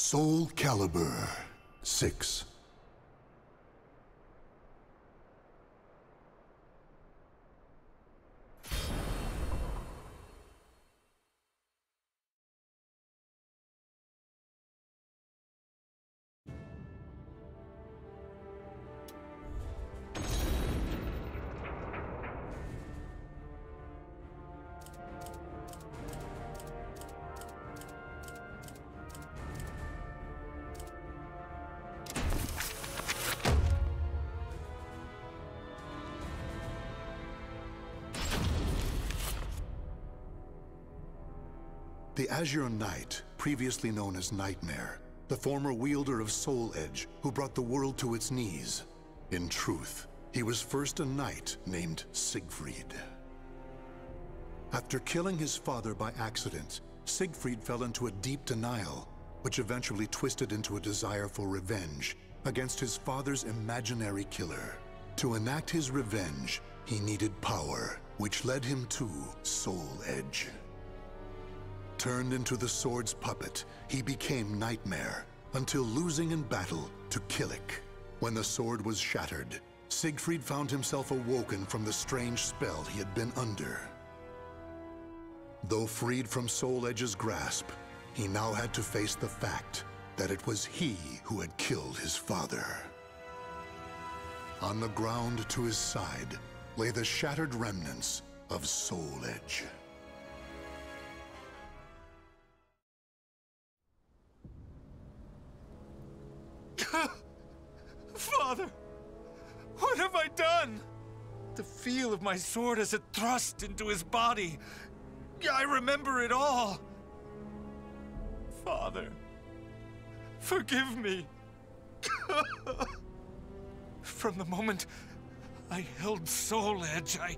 Soul Calibur 6. The Azure Knight, previously known as Nightmare, the former wielder of Soul Edge, who brought the world to its knees. In truth, he was first a knight named Siegfried. After killing his father by accident, Siegfried fell into a deep denial, which eventually twisted into a desire for revenge against his father's imaginary killer. To enact his revenge, he needed power, which led him to Soul Edge. Turned into the sword's puppet, he became Nightmare, until losing in battle to Kilik. When the sword was shattered, Siegfried found himself awoken from the strange spell he had been under. Though freed from Soul Edge's grasp, he now had to face the fact that it was he who had killed his father. On the ground to his side lay the shattered remnants of Soul Edge. Father! What have I done? The feel of my sword as it thrust into his body. I remember it all. Father, forgive me. From the moment I held Soul Edge, I...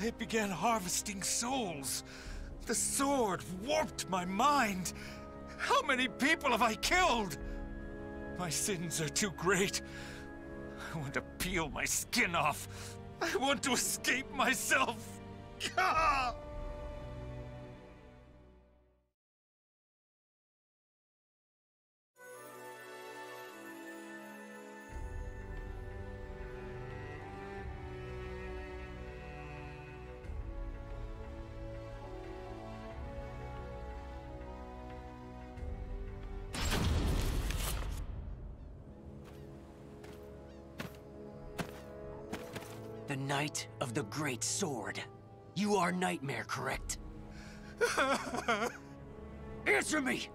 I began harvesting souls. The sword warped my mind. How many people have I killed? My sins are too great. I want to peel my skin off. I want to escape myself. The Knight of the Great Sword. You are Nightmare, correct? Answer me!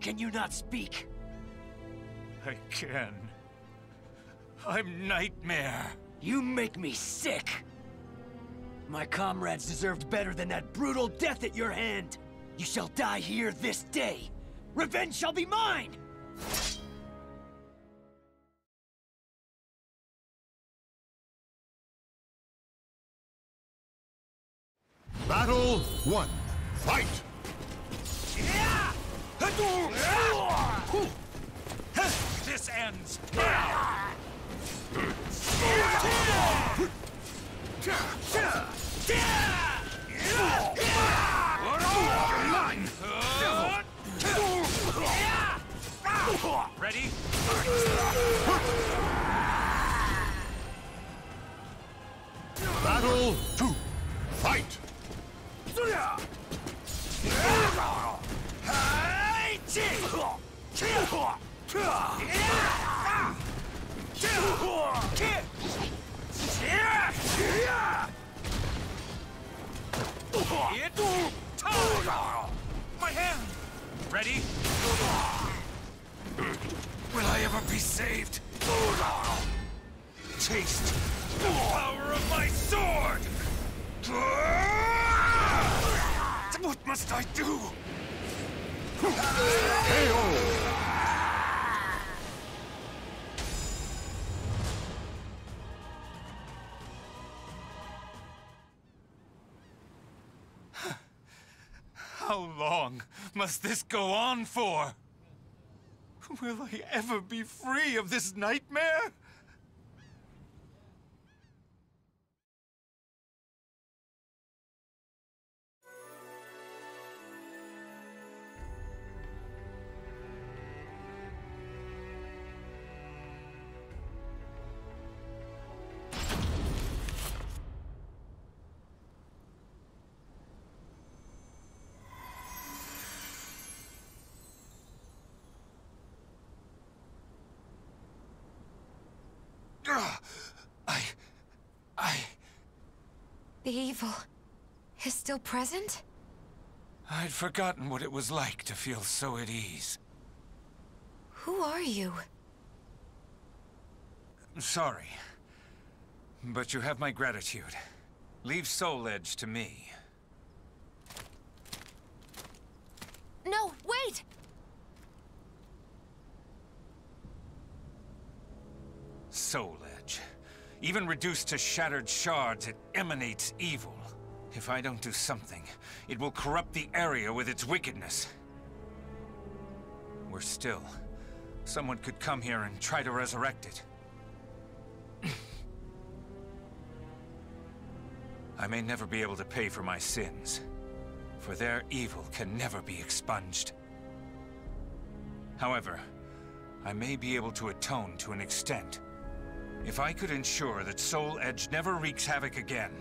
Can you not speak? I can. I'm Nightmare. You make me sick! My comrades deserved better than that brutal death at your hand! You shall die here this day! Revenge shall be mine! Battle 1. Fight! This ends. Ready? Battle 2. My hand! Ready? Will I ever be saved? Taste the power of my sword! What must I do? How long must this go on for? Will I ever be free of this nightmare? I... I... The evil is still present? I'd forgotten what it was like to feel so at ease. Who are you? Sorry. But you have my gratitude. Leave Soul Edge to me. No, wait! Soul Edge. Even reduced to shattered shards, it emanates evil. If I don't do something, it will corrupt the area with its wickedness. Worse still, someone could come here and try to resurrect it. I may never be able to pay for my sins, for their evil can never be expunged. However, I may be able to atone to an extent. If I could ensure that Soul Edge never wreaks havoc again.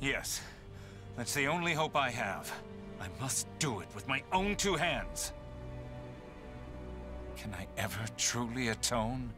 Yes, that's the only hope I have. I must do it with my own two hands. Can I ever truly atone?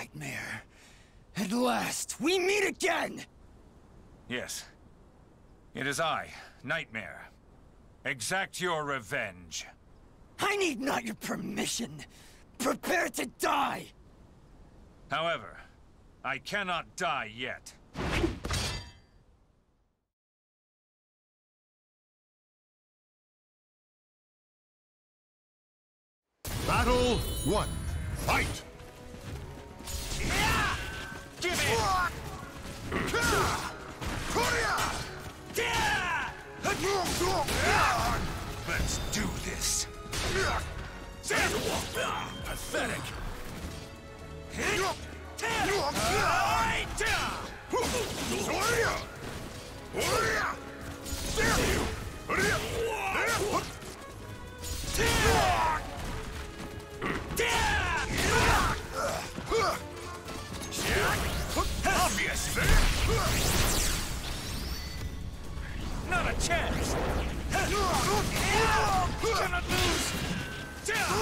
Nightmare. At last, we meet again! Yes. It is I, Nightmare. Exact your revenge. I need not your permission. Prepare to die! However, I cannot die yet. Battle one. Fight! Let's do this. Pathetic. Obvious. Not a chance. Cannot lose. KO!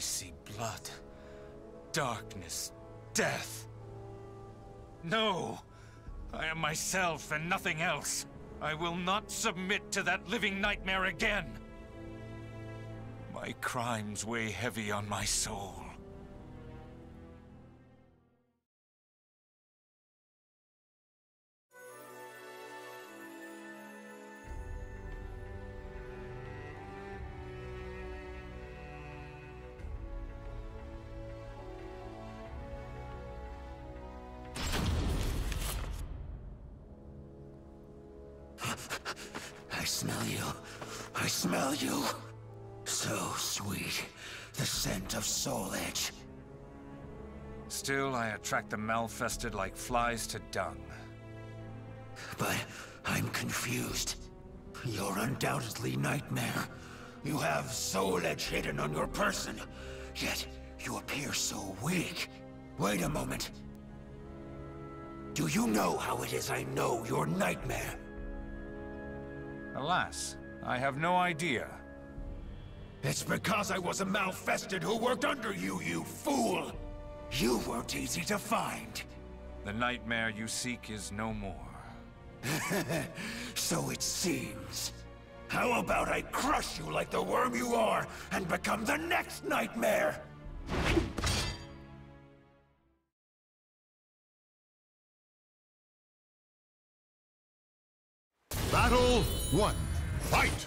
See blood, darkness, death. No! I am myself and nothing else. I will not submit to that living nightmare again. My crimes weigh heavy on my soul. So sweet. The scent of Soul Edge. Still, I attract the malfested like flies to dung. But I'm confused. You're undoubtedly Nightmare. You have Soul Edge hidden on your person. Yet, you appear so weak. Wait a moment. Do you know how it is I know you're Nightmare? Alas, I have no idea. It's because I was a malfested who worked under you, you fool! You weren't easy to find. The nightmare you seek is no more. so it seems. How about I crush you like the worm you are, and become the next nightmare? Battle one. Fight!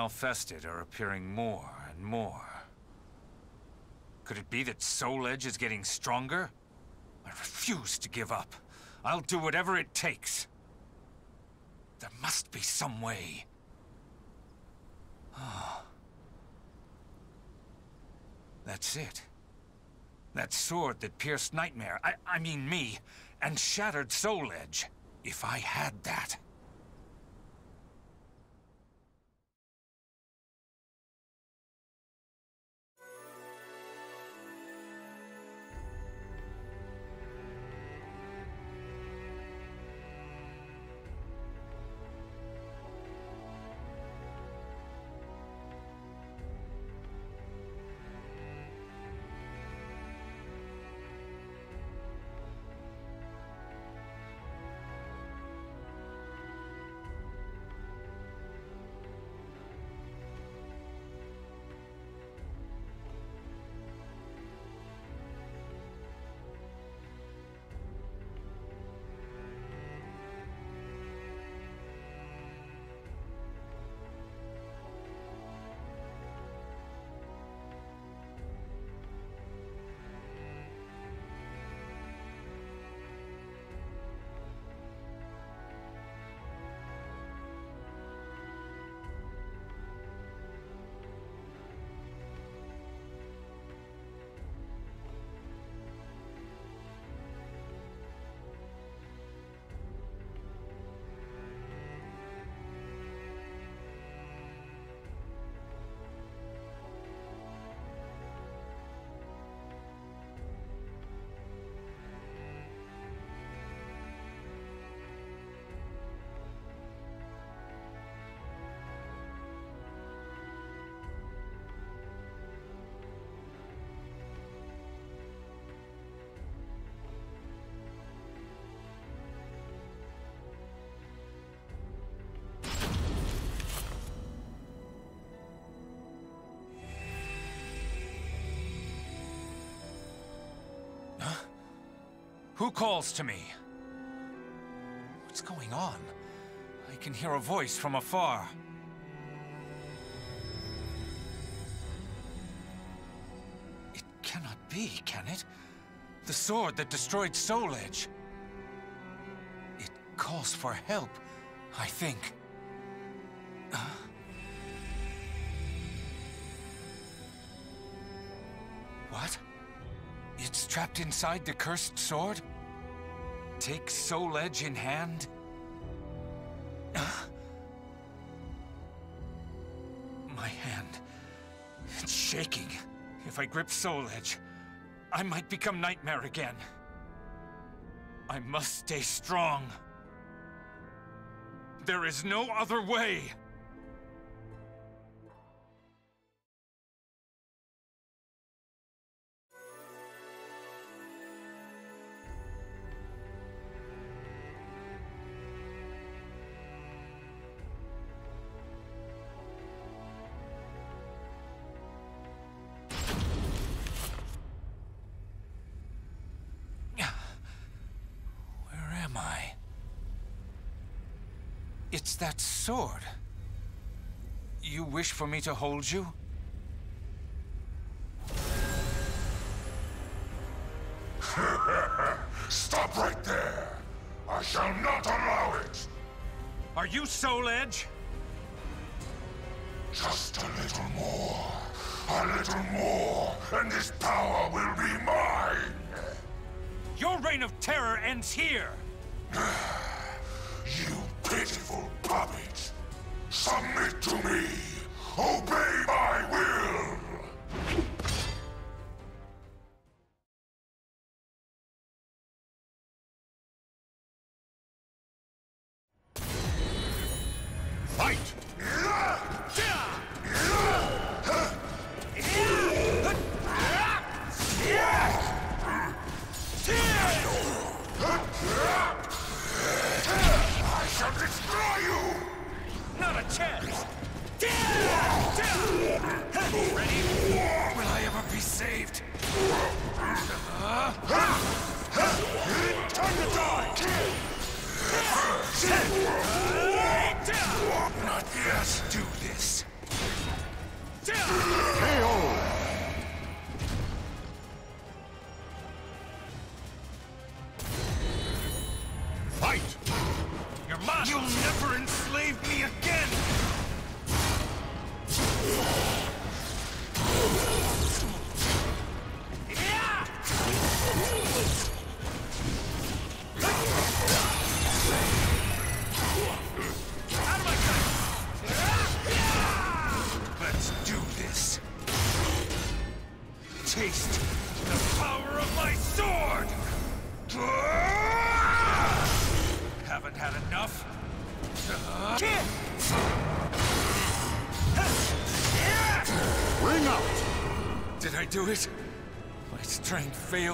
Malfested are appearing more and more. Could it be that Soul Edge is getting stronger? I refuse to give up. I'll do whatever it takes. There must be some way. Ah. That's it. That sword that pierced Nightmare, I, I mean me, and shattered Soul Edge. If I had that. Who calls to me? What's going on? I can hear a voice from afar. It cannot be, can it? The sword that destroyed Soul Edge. It calls for help, I think. Trapped inside the cursed sword? Take Soul Edge in hand? My hand... It's shaking. If I grip Soul Edge, I might become Nightmare again. I must stay strong. There is no other way! That sword. You wish for me to hold you? Stop right there! I shall not allow it! Are you Soul Edge? Just a little more. A little more, and this power will be mine! Your reign of terror ends here! You pitiful puppet! Submit to me! Obey my will!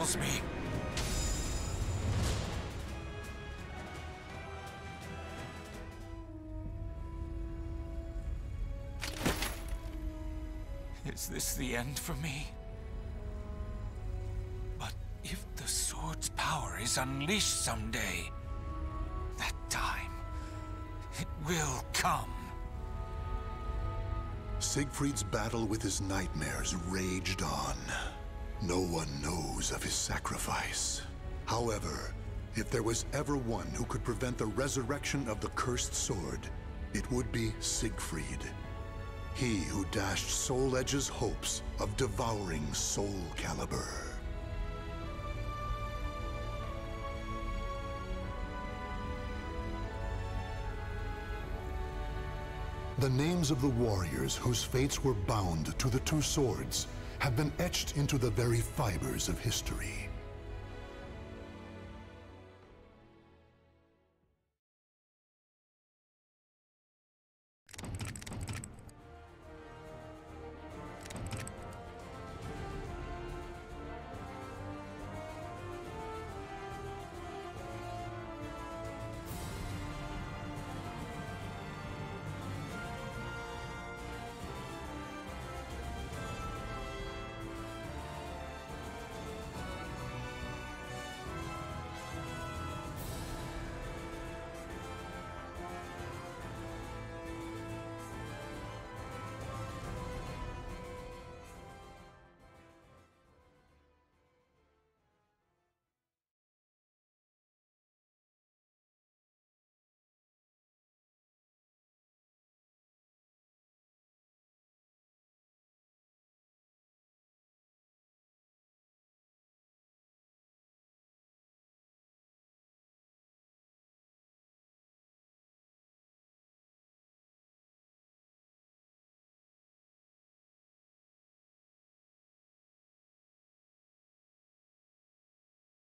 Fails me. Is this the end for me? But if the sword's power is unleashed someday, that time, it will come. Siegfried's battle with his nightmares raged on. No one knows of his sacrifice. However, if there was ever one who could prevent the resurrection of the cursed sword, it would be Siegfried. He who dashed Soul Edge's hopes of devouring Soul Calibur. The names of the warriors whose fates were bound to the two swords have been etched into the very fibers of history.